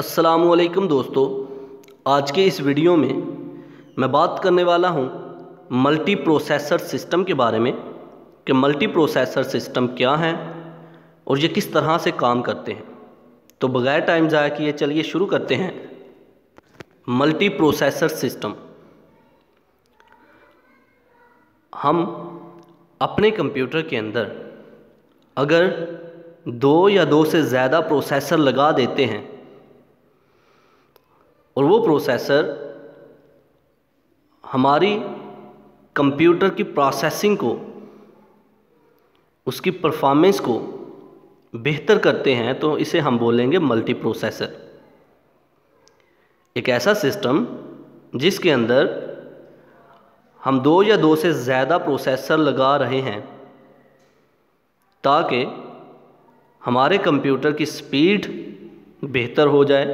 असलकुम दोस्तों। आज के इस वीडियो में मैं बात करने वाला हूँ मल्टी प्रोसेसर सिस्टम के बारे में कि मल्टी प्रोसेसर सिस्टम क्या हैं और ये किस तरह से काम करते हैं। तो बगैर टाइम ज़ाया किए चलिए शुरू करते हैं। Multi processor system. हम अपने कंप्यूटर के अंदर अगर दो या दो से ज़्यादा प्रोसेसर लगा देते हैं और वो प्रोसेसर हमारी कंप्यूटर की प्रोसेसिंग को, उसकी परफॉर्मेंस को बेहतर करते हैं तो इसे हम बोलेंगे मल्टी प्रोसेसर एक ऐसा सिस्टम जिसके अंदर हम दो या दो से ज़्यादा प्रोसेसर लगा रहे हैं, ताकि हमारे कंप्यूटर की स्पीड बेहतर हो जाए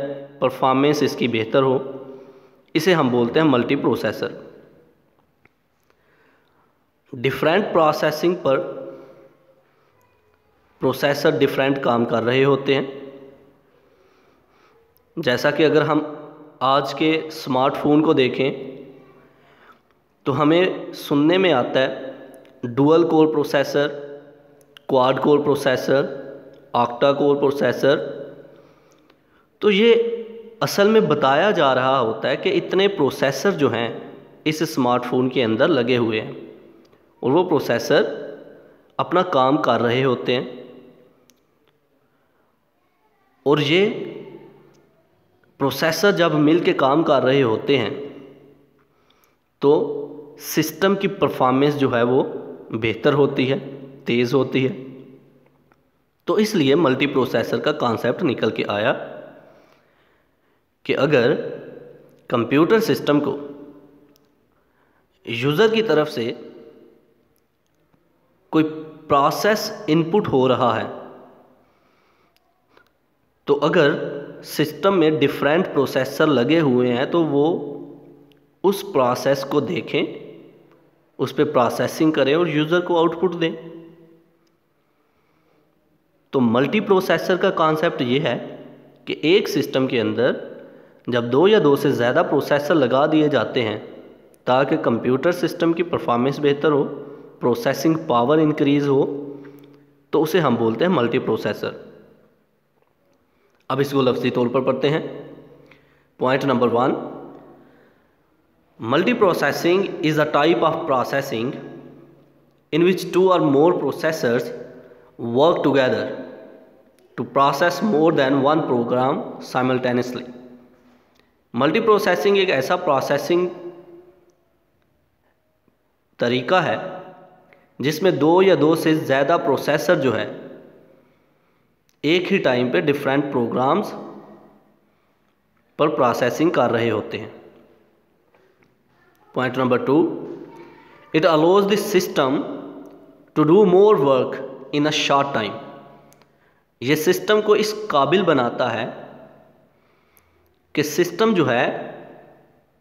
परफॉर्मेंस इसकी बेहतर हो। इसे हम बोलते हैं मल्टी प्रोसेसर डिफरेंट प्रोसेसिंग पर प्रोसेसर डिफरेंट काम कर रहे होते हैं। जैसा कि अगर हम आज के स्मार्टफ़ोन को देखें तो हमें सुनने में आता है dual core processor quad core processor octa core processor तो ये असल में बताया जा रहा होता है कि इतने प्रोसेसर जो हैं, इस स्मार्टफ़ोन के अंदर लगे हुए हैं। और वो प्रोसेसर अपना काम कर रहे होते हैं। और ये प्रोसेसर जब मिल के काम कर रहे होते हैं तो सिस्टम की परफॉर्मेंस जो है वो बेहतर होती है, तेज़ होती है। तो इसलिए मल्टी प्रोसेसर का कॉन्सेप्ट निकल के आया। कि अगर कंप्यूटर सिस्टम को यूज़र की तरफ़ से कोई प्रोसेस इनपुट हो रहा है तो अगर सिस्टम में डिफरेंट प्रोसेसर लगे हुए हैं तो वो उस प्रोसेस को देखें, उस पर प्रोसेसिंग करें और यूज़र को आउटपुट दें। तो मल्टी प्रोसेसर का कॉन्सेप्ट ये है कि एक सिस्टम के अंदर जब दो या दो से ज़्यादा प्रोसेसर लगा दिए जाते हैं, ताकि कंप्यूटर सिस्टम की परफॉर्मेंस बेहतर हो प्रोसेसिंग पावर इंक्रीज़ हो तो उसे हम बोलते हैं मल्टी प्रोसेसर अब इसको लफ्जी तौर पर पढ़ते हैं। Point number one multi processing is a type of processing in which two or more processors work together to process more than one program simultaneously multi processing एक ऐसा प्रोसेसिंग तरीका है, जिसमें दो या दो से ज़्यादा प्रोसेसर जो है, एक ही टाइम पे डिफरेंट प्रोग्राम्स पर प्रोसेसिंग कर रहे होते हैं। Point number two it allows this system to do more work in a short time ये सिस्टम को इस काबिल बनाता है कि सिस्टम जो है,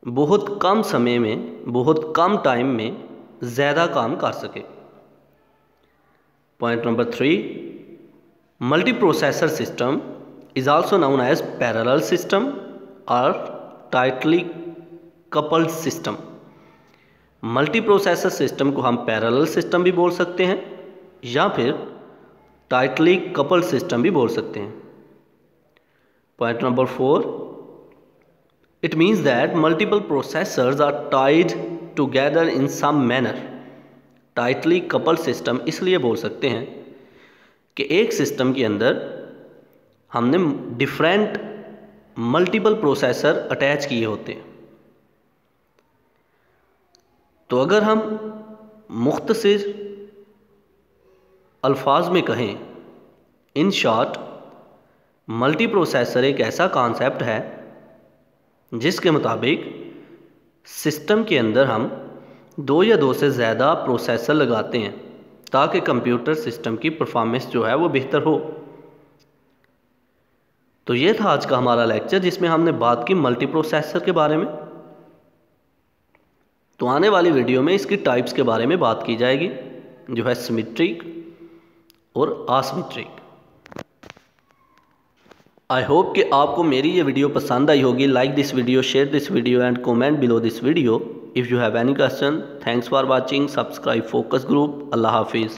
बहुत कम समय में, बहुत कम टाइम में ज़्यादा काम कर सके। Point number three multi processor system is also known as parallel system और tightly coupled system multi processor system को हम पैरेलल सिस्टम भी बोल सकते हैं, या फिर टाइटली कपल्ड सिस्टम भी बोल सकते हैं। Point number four it means that multiple processors are tied together in some manner tightly couple system इसलिए बोल सकते हैं कि एक सिस्टम के अंदर हमने डिफरेंट मल्टीपल प्रोसेसर अटैच किए होते हैं। तो अगर हम मुख्तसर अल्फाज में कहें इन शॉर्ट मल्टी प्रोसेसर एक ऐसा कॉन्सेप्ट है जिसके मुताबिक सिस्टम के अंदर हम दो या दो से ज़्यादा प्रोसेसर लगाते हैं ताकि कंप्यूटर सिस्टम की परफॉर्मेंस जो है वो बेहतर हो। तो ये था आज का हमारा लेक्चर जिसमें हमने बात की मल्टी प्रोसेसर के बारे में। तो आने वाली वीडियो में इसकी टाइप्स के बारे में बात की जाएगी, जो है सिमिट्रिक और आसमिट्रिक आई होप कि आपको मेरी ये वीडियो पसंद आई होगी। Like this video share this video and comment below this video if you have any question thanks for watching subscribe focus group अल्लाह हाफिज़